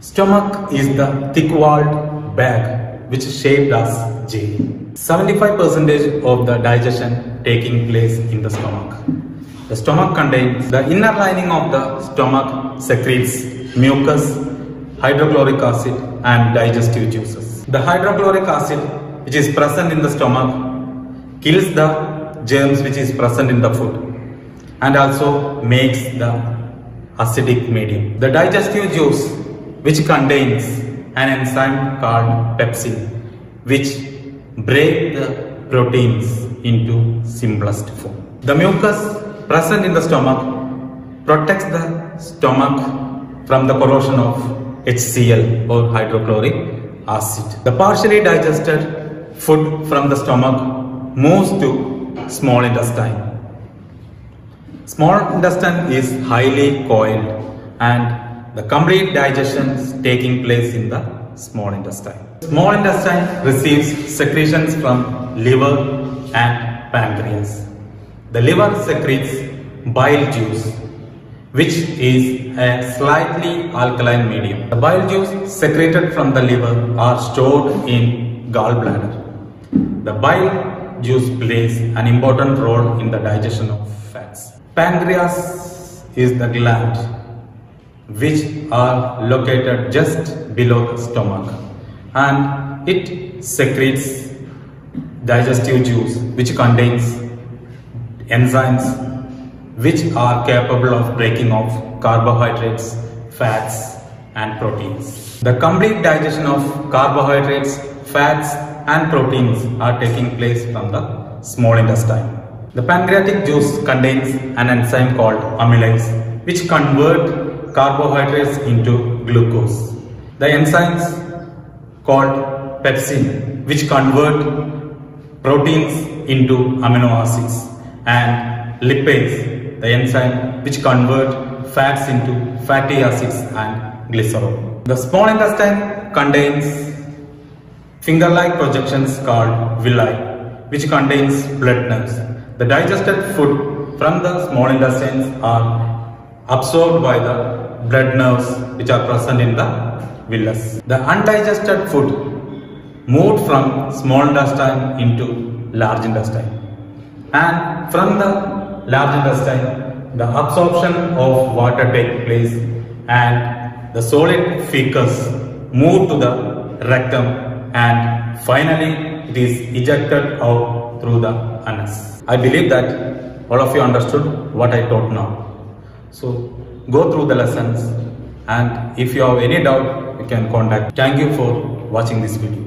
Stomach is the thick-walled bag which is shaped as J. 75% of the digestion taking place in the stomach. The stomach contains the inner lining of the stomach secretes mucus, hydrochloric acid and digestive juices. The hydrochloric acid which is present in the stomach kills the germs which is present in the food and also makes the acidic medium. The digestive juice which contains an enzyme called pepsin which break the proteins into simplest form. The mucus present in the stomach protects the stomach from the corrosion of HCl or hydrochloric acid. The partially digested food from the stomach moves to small intestine. Small intestine is highly coiled and the complete digestion is taking place in the small intestine. Small intestine receives secretions from liver and pancreas. The liver secretes bile juice which is a slightly alkaline medium. The bile juice secreted from the liver are stored in gallbladder. The bile juice plays an important role in the digestion of fats. Pancreas is the gland which are located just below the stomach and it secretes digestive juice which contains enzymes which are capable of breaking off carbohydrates, fats and proteins. The complete digestion of carbohydrates, fats and proteins are taking place from the small intestine. The pancreatic juice contains an enzyme called amylase which convert carbohydrates into glucose. The enzymes called pepsin which convert proteins into amino acids and lipase the enzyme which convert fats into fatty acids and glycerol. The small intestine contains finger-like projections called villi which contains blood nerves. The digested food from the small intestines are absorbed by the blood nerves which are present in the villus. The undigested food moved from small intestine into large intestine and from the large intestine the absorption of water takes place and the solid fecus move to the rectum and finally it is ejected out through the anus. I believe that all of you understood what I taught now. So go through the lessons and if you have any doubt you can contact. Thank you for watching this video.